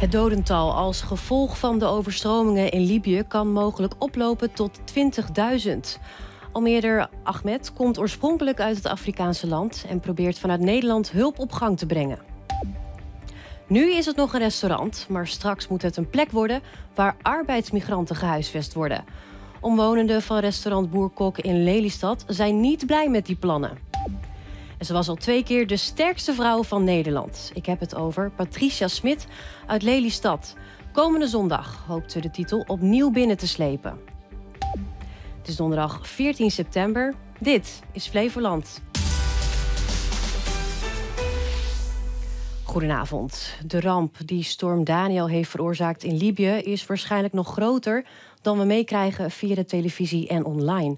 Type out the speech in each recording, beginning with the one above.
Het dodental als gevolg van de overstromingen in Libië kan mogelijk oplopen tot 20.000. Almeerder Ahmed komt oorspronkelijk uit het Afrikaanse land en probeert vanuit Nederland hulp op gang te brengen. Nu is het nog een restaurant, maar straks moet het een plek worden waar arbeidsmigranten gehuisvest worden. Omwonenden van restaurant Boerkok in Lelystad zijn niet blij met die plannen. En ze was al twee keer de sterkste vrouw van Nederland. Ik heb het over Patricia Smit uit Lelystad. Komende zondag hoopt ze de titel opnieuw binnen te slepen. Het is donderdag 14 september. Dit is Flevoland. Goedenavond. De ramp die storm Daniel heeft veroorzaakt in Libië is waarschijnlijk nog groter dan we meekrijgen via de televisie en online.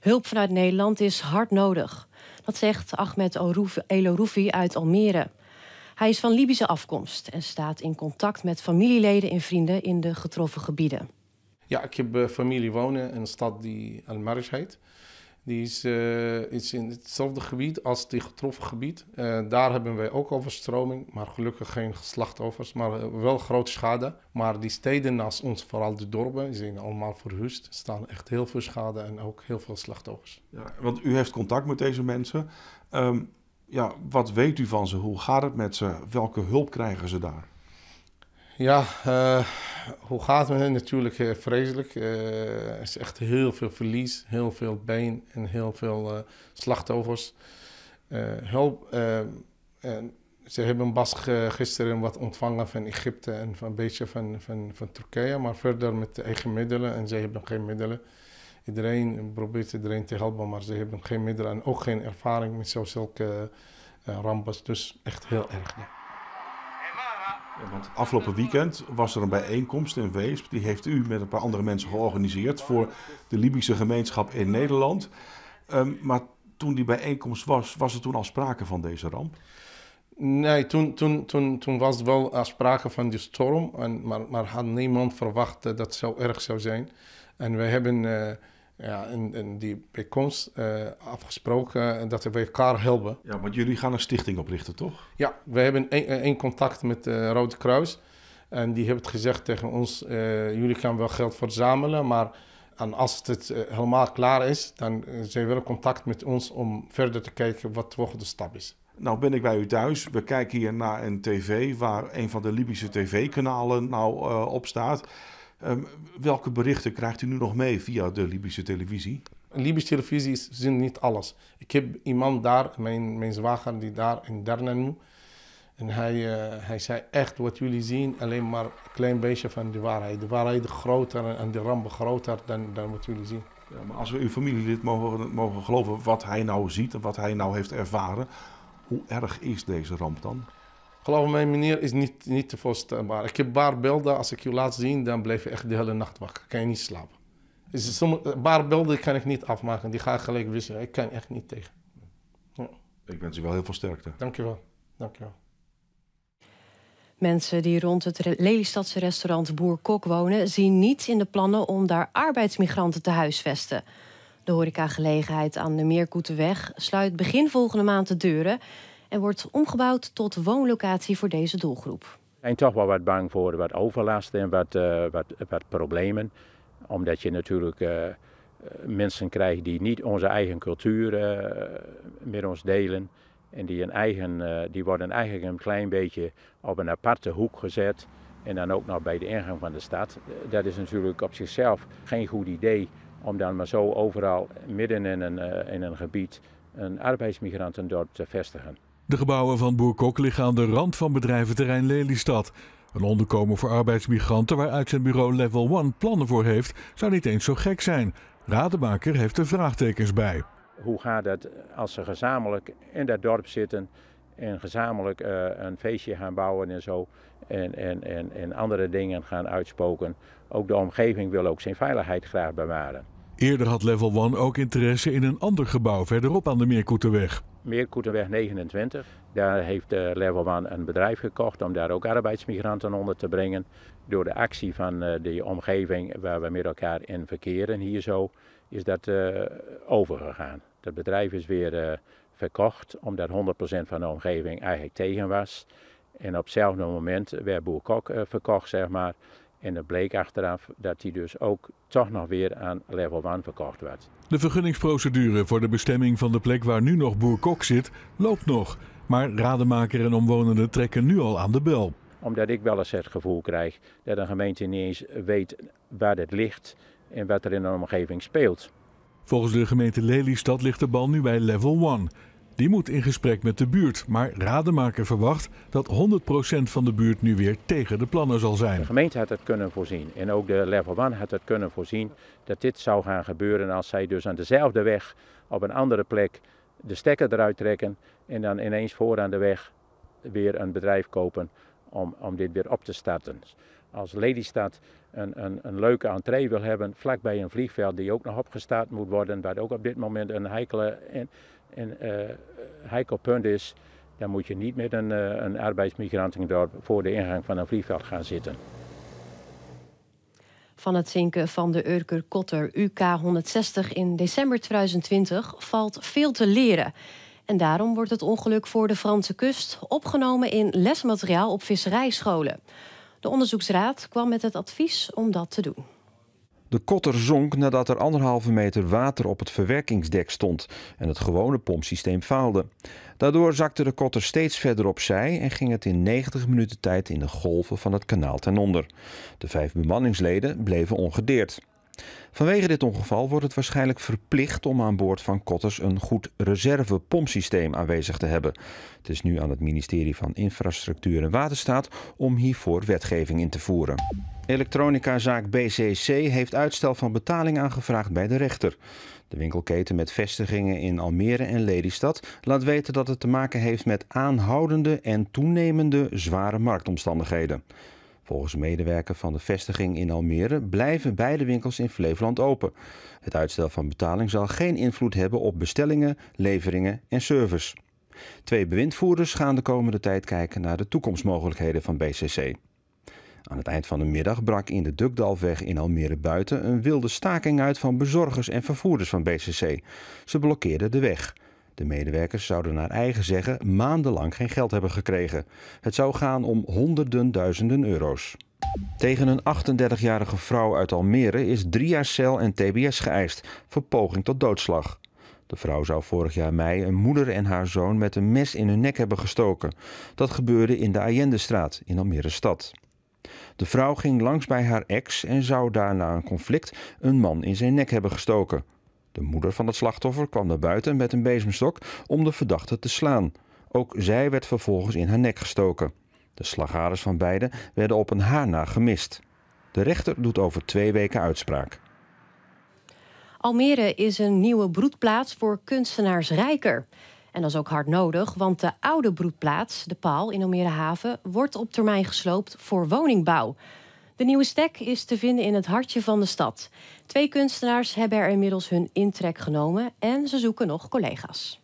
Hulp vanuit Nederland is hard nodig. Dat zegt Ahmed Elouroufi uit Almere. Hij is van Libische afkomst en staat in contact met familieleden en vrienden in de getroffen gebieden. Ja, ik heb eh, familie wonen in een stad die Al-Marj heet. Die is, uh, is, in hetzelfde gebied als die getroffen gebied. Uh, daar hebben wij ook overstroming, maar gelukkig geen slachtoffers, maar wel grote schade. Maar die steden naast ons, vooral de dorpen, zijn allemaal verhuisd. Er staan echt heel veel schade en ook heel veel slachtoffers. Ja, want u heeft contact met deze mensen. Um, ja, wat weet u van ze? Hoe gaat het met ze? Welke hulp krijgen ze daar? Ja, uh, hoe gaat het Natuurlijk uh, vreselijk. Uh, er is echt heel veel verlies, heel veel been en heel veel slachtoffers. hulp. ze hebben pas gisteren wat ontvangen van Egypte en van een beetje van, van, van Turkije, maar verder met eigen middelen en zij hebben geen middelen. Iedereen probeert iedereen te helpen, maar ze hebben geen middelen en ook geen ervaring met zulke rampen. Dus echt heel erg. Want afgelopen weekend was er een bijeenkomst in Weesp. Die heeft u met een paar andere mensen georganiseerd voor de Libische gemeenschap in Nederland. Um, maar toen die bijeenkomst was, was er toen al sprake van deze ramp? Nee, toen, toen, toen, toen was wel sprake van die storm. En, maar, maar had niemand verwacht dat het zo erg zou zijn. En we hebben... Uh, ja, in, in die bijkomst uh, afgesproken dat we elkaar helpen. Ja, want jullie gaan een stichting oprichten, toch? Ja, we hebben één contact met uh, Rode Kruis. En die hebben gezegd tegen ons, uh, jullie gaan wel geld verzamelen, maar en als het helemaal klaar is, dan zijn we in contact met ons om verder te kijken wat de volgende stap is. Nou ben ik bij u thuis. We kijken hier naar een tv waar een van de Libische tv-kanalen nou op staat. Um, welke berichten krijgt u nu nog mee via de Libische televisie? Libische televisie is niet alles. Ik heb iemand daar, mijn, mijn zwager, die daar in Darnanu. En hij, uh, hij zei echt wat jullie zien, alleen maar een klein beetje van de waarheid. De waarheid is groter en de rampen groter dan, dan wat jullie zien. Ja, maar als we uw familielid mogen, mogen geloven wat hij nou ziet en wat hij nou heeft ervaren, hoe erg is deze ramp dan? Geloof me, meneer, is niet, niet te voorstelbaar. Ik heb een paar beelden, als ik je laat zien, dan blijf je echt de hele nacht wakker. Kan je niet slapen. Dus sommige, een paar beelden kan ik niet afmaken, die ga ik gelijk wisselen. Ik kan echt niet tegen. Ja. Ik wens u wel heel veel sterkte. Dankjewel. Dankjewel. Mensen die rond het Lelystadse restaurant Boer Kok wonen, zien niets in de plannen om daar arbeidsmigranten te huisvesten. De horecagelegenheid aan de Meerkoetenweg sluit begin volgende maand de deuren en wordt omgebouwd tot woonlocatie voor deze doelgroep. En toch wel wat bang voor wat overlast en wat, uh, wat, wat problemen. Omdat je natuurlijk uh, mensen krijgt die niet onze eigen cultuur uh, met ons delen. En die, een eigen, die worden eigenlijk een klein beetje op een aparte hoek gezet. En dan ook nog bij de ingang van de stad. Dat is natuurlijk op zichzelf geen goed idee om dan maar zo overal midden in een, in een gebied een arbeidsmigrantendorp te vestigen. De gebouwen van Boerkok liggen aan de rand van bedrijventerrein Lelystad. Een onderkomen voor arbeidsmigranten waar uitzendbureau Level 1 plannen voor heeft, zou niet eens zo gek zijn. Rademaker heeft er vraagtekens bij. Hoe gaat het als ze gezamenlijk in dat dorp zitten en gezamenlijk uh, een feestje gaan bouwen en zo en, en, en, en andere dingen gaan uitspoken? Ook de omgeving wil ook zijn veiligheid graag bewaren. Eerder had Level 1 ook interesse in een ander gebouw verderop aan de Meerkoetenweg. Meerkoetenweg 29. Daar heeft uh, Level 1 een bedrijf gekocht om daar ook arbeidsmigranten onder te brengen. Door de actie van uh, de omgeving waar we met elkaar in verkeren hier zo, is dat uh, overgegaan. Het bedrijf is weer verkocht omdat 100% van de omgeving eigenlijk tegen was. En op hetzelfde moment werd Boer Kok verkocht, zeg maar. En het bleek achteraf dat hij dus ook toch nog weer aan level 1 verkocht werd. De vergunningsprocedure voor de bestemming van de plek waar nu nog Boer Kok zit, loopt nog. Maar rademaker en omwonenden trekken nu al aan de bel. Omdat ik wel eens het gevoel krijg dat een gemeente niet eens weet waar het ligt en wat er in de omgeving speelt. Volgens de gemeente Lelystad ligt de bal nu bij level 1. Die moet in gesprek met de buurt, maar Rademaker verwacht dat 100% van de buurt nu weer tegen de plannen zal zijn. De gemeente had het kunnen voorzien en ook de level 1 had het kunnen voorzien dat dit zou gaan gebeuren als zij dus aan dezelfde weg op een andere plek de stekker eruit trekken en dan ineens voor aan de weg weer een bedrijf kopen om, om dit weer op te starten. Als Lelystad een, een, een leuke entree wil hebben, vlakbij een vliegveld die ook nog opgestart moet worden, waar ook op dit moment een heikele en, uh, heikel punt is, dan moet je niet met een, uh, een arbeidsmigrantendorp voor de ingang van een vliegveld gaan zitten. Van het zinken van de Urker Kotter UK-160 in december 2020 valt veel te leren. En daarom wordt het ongeluk voor de Franse kust opgenomen in lesmateriaal op visserijscholen. De onderzoeksraad kwam met het advies om dat te doen. De kotter zonk nadat er anderhalve meter water op het verwerkingsdek stond en het gewone pompsysteem faalde. Daardoor zakte de kotter steeds verder opzij en ging het in 90 minuten tijd in de golven van het kanaal ten onder. De vijf bemanningsleden bleven ongedeerd. Vanwege dit ongeval wordt het waarschijnlijk verplicht om aan boord van kotters een goed reservepompsysteem aanwezig te hebben. Het is nu aan het ministerie van Infrastructuur en Waterstaat om hiervoor wetgeving in te voeren. Elektronicazaak BCC heeft uitstel van betaling aangevraagd bij de rechter. De winkelketen met vestigingen in Almere en Lelystad laat weten dat het te maken heeft met aanhoudende en toenemende zware marktomstandigheden. Volgens medewerker van de vestiging in Almere blijven beide winkels in Flevoland open. Het uitstel van betaling zal geen invloed hebben op bestellingen, leveringen en service. Twee bewindvoerders gaan de komende tijd kijken naar de toekomstmogelijkheden van BCC. Aan het eind van de middag brak in de Dukdalweg in Almere buiten een wilde staking uit van bezorgers en vervoerders van BCC. Ze blokkeerden de weg. De medewerkers zouden naar eigen zeggen maandenlang geen geld hebben gekregen. Het zou gaan om honderden duizenden euro's. Tegen een 38-jarige vrouw uit Almere is drie jaar cel en tbs geëist voor poging tot doodslag. De vrouw zou vorig jaar mei een moeder en haar zoon met een mes in hun nek hebben gestoken. Dat gebeurde in de Allendestraat in Almere stad. De vrouw ging langs bij haar ex en zou daarna een conflict een man in zijn nek hebben gestoken. De moeder van het slachtoffer kwam naar buiten met een bezemstok om de verdachte te slaan. Ook zij werd vervolgens in haar nek gestoken. De slagaders van beiden werden op een haar na gemist. De rechter doet over twee weken uitspraak. Almere is een nieuwe broedplaats voor kunstenaars rijker. En dat is ook hard nodig, want de oude broedplaats, de Paal in Almere Haven, wordt op termijn gesloopt voor woningbouw. De nieuwe stek is te vinden in het hartje van de stad. Twee kunstenaars hebben er inmiddels hun intrek genomen en ze zoeken nog collega's.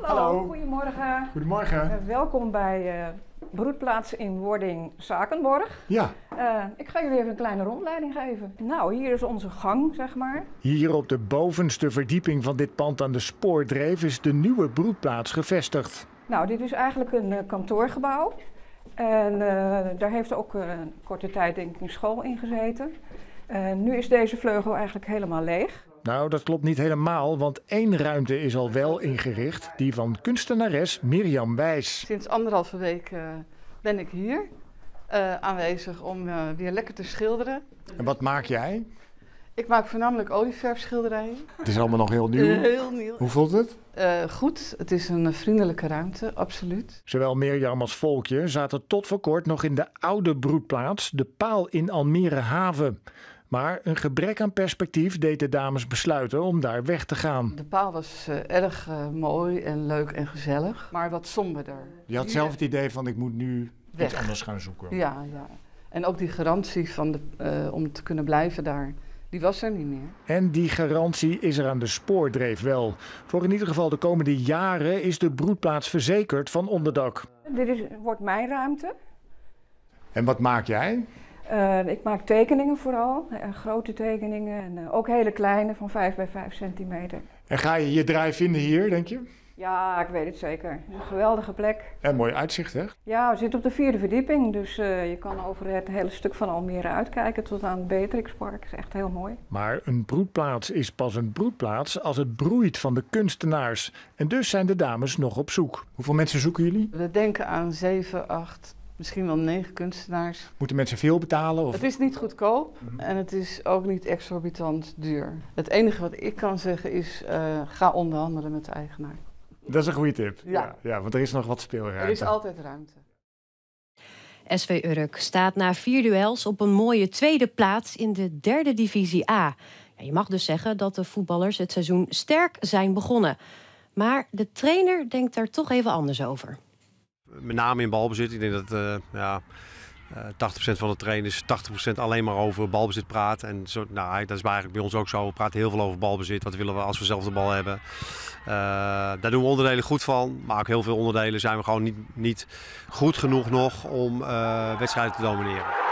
Hallo, goedemorgen. Goedemorgen. Uh, welkom bij uh, Broedplaats in Wording Zakenborg. Ja. Uh, ik ga jullie even een kleine rondleiding geven. Nou, hier is onze gang, zeg maar. Hier op de bovenste verdieping van dit pand aan de Spoordreef is de nieuwe broedplaats gevestigd. Nou, dit is eigenlijk een kantoorgebouw. En daar heeft ook een korte tijd denk ik een school in gezeten. nu is deze vleugel eigenlijk helemaal leeg. Nou, dat klopt niet helemaal, want één ruimte is al wel ingericht, die van kunstenares Mirjam Wijs. Sinds anderhalve week uh, ben ik hier uh, aanwezig om uh, weer lekker te schilderen. En wat maak jij? Ik maak voornamelijk olieverfschilderijen. Het is allemaal nog heel nieuw. heel nieuw. Hoe voelt het? goed, het is een vriendelijke ruimte, absoluut. Zowel Mirjam als Volkje zaten tot voor kort nog in de oude broedplaats, de Paal in Almere Haven. Maar een gebrek aan perspectief deed de dames besluiten om daar weg te gaan. De paal was uh, erg uh, mooi en leuk en gezellig, maar wat somberder. Je had zelf het idee van ik moet nu weg. iets anders gaan zoeken. Ja, ja. En ook die garantie van de, uh, om te kunnen blijven daar, die was er niet meer. En die garantie is er aan de spoordreef wel. Voor in ieder geval de komende jaren is de broedplaats verzekerd van onderdak. Dit is, wordt mijn ruimte. En wat maak jij? Uh, ik maak tekeningen vooral, uh, grote tekeningen en uh, ook hele kleine van 5 bij 5 centimeter. En ga je je draai vinden hier, denk je? Ja, ik weet het zeker. Een geweldige plek. En mooi uitzicht, hè? Ja, we zitten op de vierde verdieping, dus uh, je kan over het hele stuk van Almere uitkijken tot aan het Beatrixpark. is echt heel mooi. Maar een broedplaats is pas een broedplaats als het broeit van de kunstenaars. En dus zijn de dames nog op zoek. Hoeveel mensen zoeken jullie? We denken aan 7, 8, misschien wel 9 kunstenaars. Moeten mensen veel betalen? Of? Het is niet goedkoop mm -hmm. en het is ook niet exorbitant duur. Het enige wat ik kan zeggen is, uh, ga onderhandelen met de eigenaar. Dat is een goede tip. Ja. ja. want er is nog wat speelruimte. Er is altijd ruimte. SV Urk staat na vier duels op een mooie tweede plaats in de derde divisie A. Ja, je mag dus zeggen dat de voetballers het seizoen sterk zijn begonnen. Maar de trainer denkt daar toch even anders over. Met name in balbezit. Ik denk dat uh, ja, 80% van de trainers 80% alleen maar over balbezit praat. En zo, nou, dat is eigenlijk bij ons ook zo. We praten heel veel over balbezit. Wat willen we als we zelf de bal hebben? Uh, daar doen we onderdelen goed van. Maar ook heel veel onderdelen zijn we gewoon niet, niet goed genoeg nog om uh, wedstrijden te domineren.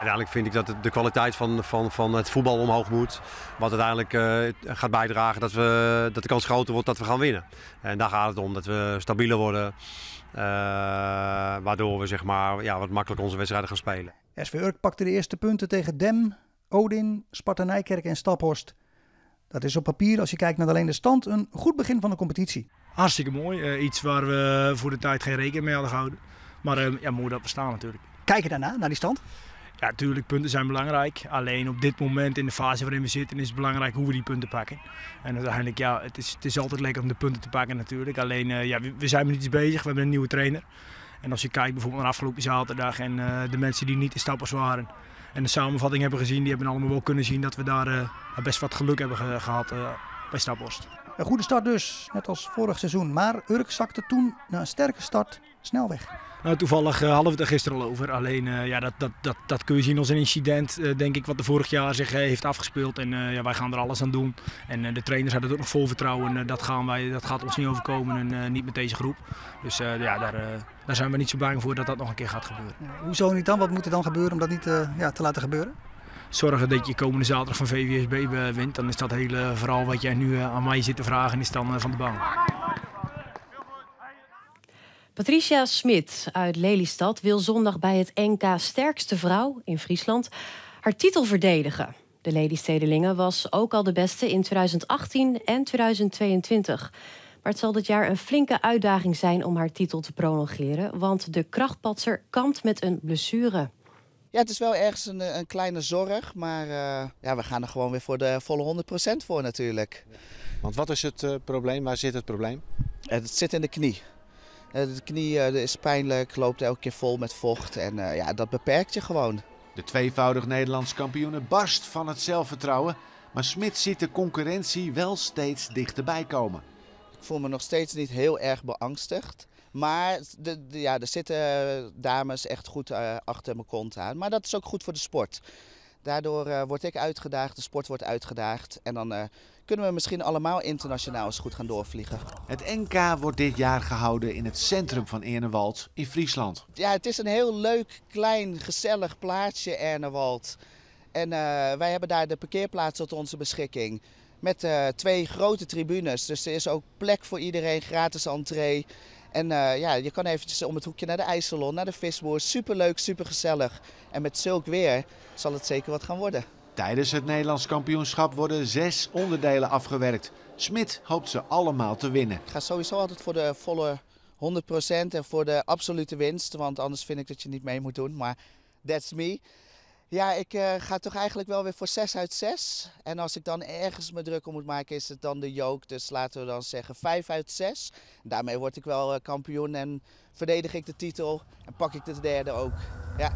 Uiteindelijk vind ik dat de kwaliteit van, van, van het voetbal omhoog moet. Wat uiteindelijk uh, gaat bijdragen dat, we, dat de kans groter wordt dat we gaan winnen. En daar gaat het om, dat we stabieler worden. Uh, waardoor we zeg maar, ja, wat makkelijker onze wedstrijden gaan spelen. SV Urk pakte de eerste punten tegen Dem, Odin, Sparta Nijkerk en Staphorst. Dat is op papier, als je kijkt naar alleen de stand, een goed begin van de competitie. Hartstikke mooi. Uh, iets waar we voor de tijd geen rekening mee hadden gehouden. Maar uh, ja, mooi dat we staan natuurlijk. Kijk je daarna, naar die stand? Ja, natuurlijk, punten zijn belangrijk. Alleen op dit moment in de fase waarin we zitten is het belangrijk hoe we die punten pakken. En uiteindelijk, ja, het is, het is altijd lekker om de punten te pakken natuurlijk. Alleen, uh, ja, we, zijn met iets bezig. We hebben een nieuwe trainer. En als je kijkt bijvoorbeeld naar afgelopen zaterdag en uh, de mensen die niet in stappers waren en de samenvatting hebben gezien, die hebben allemaal wel kunnen zien dat we daar uh, best wat geluk hebben ge gehad bij Staphorst. Een goede start dus, net als vorig seizoen. Maar Urk zakte toen na een sterke start snel weg. Nou, toevallig uh, hadden we het er gisteren al over. Alleen uh, ja, dat, dat, dat, dat kun je zien als een incident, uh, denk ik, wat er vorig jaar zich heeft afgespeeld. En ja, wij gaan er alles aan doen. En de trainers hadden er ook nog vol vertrouwen. dat, gaan wij, dat gaat ons niet overkomen en niet met deze groep. Dus ja, daar, daar zijn we niet zo bang voor dat dat nog een keer gaat gebeuren. Ja, hoezo niet dan? Wat moet er dan gebeuren om dat niet ja, te laten gebeuren? Zorgen dat je komende zaterdag van VWSB wint. Dan is dat hele verhaal wat jij nu aan mij zit te vragen, is dan van de baan. Patricia Smit uit Lelystad wil zondag bij het NK Sterkste Vrouw in Friesland haar titel verdedigen. De Lelystedelingen was ook al de beste in 2018 en 2022. Maar het zal dit jaar een flinke uitdaging zijn om haar titel te prolongeren, want de krachtpatser kampt met een blessure. Ja, het is wel ergens een, een kleine zorg, maar uh, ja, we gaan er gewoon weer voor de volle 100% voor natuurlijk. Want wat is het uh, probleem? Waar zit het probleem? Het zit in de knie. De knie is pijnlijk, loopt elke keer vol met vocht en uh, ja, dat beperkt je gewoon. De tweevoudig Nederlands kampioene barst van het zelfvertrouwen, maar Smit ziet de concurrentie wel steeds dichterbij komen. Ik voel me nog steeds niet heel erg beangstigd. Maar de, de, ja, er zitten dames echt goed uh, achter mijn kont aan. Maar dat is ook goed voor de sport. Daardoor uh, word ik uitgedaagd, de sport wordt uitgedaagd. En dan uh, kunnen we misschien allemaal internationaal eens goed gaan doorvliegen. Het NK wordt dit jaar gehouden in het centrum van Ernewald in Friesland. Ja, het is een heel leuk, klein, gezellig plaatsje, Ernewald. En uh, wij hebben daar de parkeerplaats tot onze beschikking. Met twee grote tribunes. Dus er is ook plek voor iedereen, gratis entree. En uh, ja, je kan eventjes om het hoekje naar de IJsselon, naar de visboer. Superleuk, supergezellig. En met zulk weer zal het zeker wat gaan worden. Tijdens het Nederlands kampioenschap worden zes onderdelen afgewerkt. Smit hoopt ze allemaal te winnen. Ik ga sowieso altijd voor de volle 100% en voor de absolute winst. Want anders vind ik dat je niet mee moet doen. Maar that's me. Ja, ik uh, ga toch eigenlijk wel weer voor 6 uit 6. En als ik dan ergens me druk om moet maken, is het dan de joke. Dus laten we dan zeggen 5 uit 6. Daarmee word ik wel uh, kampioen en verdedig ik de titel. En pak ik de derde ook. Ja.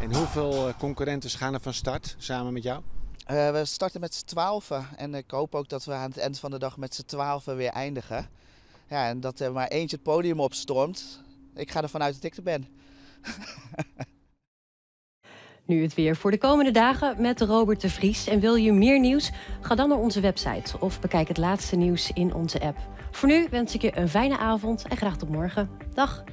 En hoeveel uh, concurrenten gaan er van start samen met jou? we starten met z'n twaalfen. En ik hoop ook dat we aan het eind van de dag met z'n twaalfen weer eindigen. Ja, en dat er maar eentje het podium opstormt. Ik ga ervan uit dat ik er ben. Nu het weer voor de komende dagen met Robert de Vries. En wil je meer nieuws? Ga dan naar onze website of bekijk het laatste nieuws in onze app. Voor nu wens ik je een fijne avond en graag tot morgen. Dag!